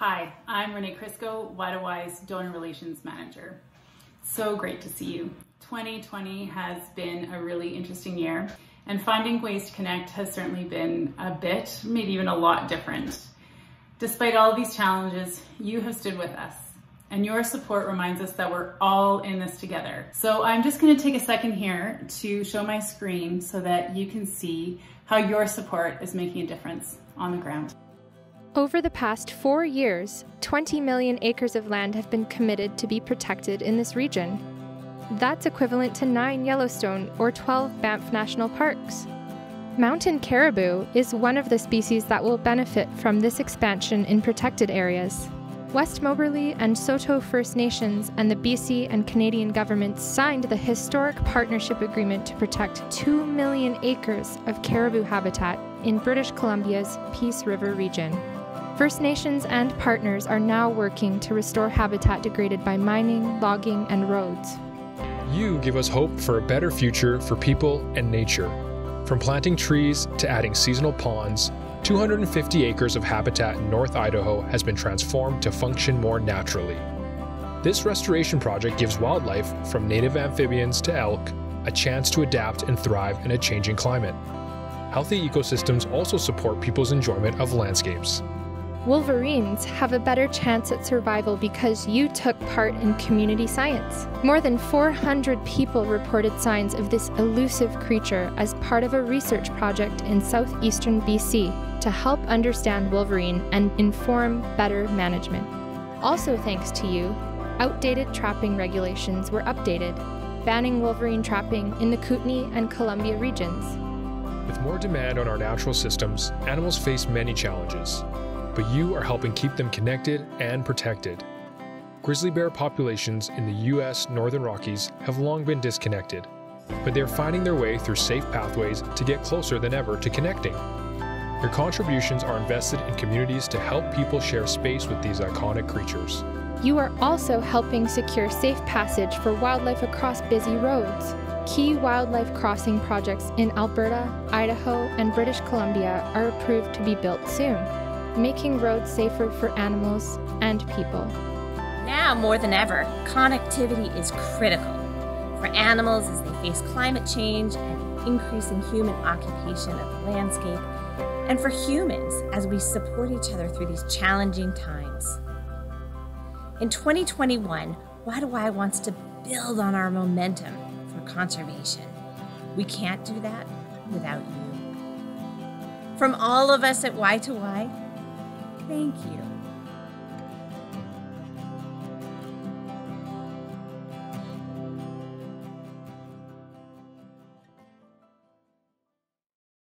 Hi, I'm Renee Crisco, Wide Donor Relations Manager. So great to see you. 2020 has been a really interesting year, and finding ways to connect has certainly been a bit, maybe even a lot different. Despite all these challenges, you have stood with us, and your support reminds us that we're all in this together. So I'm just gonna take a second here to show my screen so that you can see how your support is making a difference on the ground. Over the past four years, 20 million acres of land have been committed to be protected in this region. That's equivalent to 9 Yellowstone or 12 Banff National Parks. Mountain caribou is one of the species that will benefit from this expansion in protected areas. West Moberly and Saulteau First Nations and the BC and Canadian governments signed the historic partnership agreement to protect 2 million acres of caribou habitat in British Columbia's Peace River region. First Nations and partners are now working to restore habitat degraded by mining, logging, and roads. You give us hope for a better future for people and nature. From planting trees to adding seasonal ponds, 250 acres of habitat in North Idaho has been transformed to function more naturally. This restoration project gives wildlife, from native amphibians to elk, a chance to adapt and thrive in a changing climate. Healthy ecosystems also support people's enjoyment of landscapes. Wolverines have a better chance at survival because you took part in community science. More than 400 people reported signs of this elusive creature as part of a research project in southeastern BC to help understand wolverine and inform better management. Also, thanks to you, outdated trapping regulations were updated, banning wolverine trapping in the Kootenay and Columbia regions. With more demand on our natural systems, animals face many challenges but you are helping keep them connected and protected. Grizzly bear populations in the U.S. Northern Rockies have long been disconnected, but they're finding their way through safe pathways to get closer than ever to connecting. Your contributions are invested in communities to help people share space with these iconic creatures. You are also helping secure safe passage for wildlife across busy roads. Key wildlife crossing projects in Alberta, Idaho, and British Columbia are approved to be built soon making roads safer for animals and people. Now more than ever, connectivity is critical for animals as they face climate change and increasing human occupation of the landscape, and for humans as we support each other through these challenging times. In 2021, Y2Y wants to build on our momentum for conservation. We can't do that without you. From all of us at Y2Y, Thank you.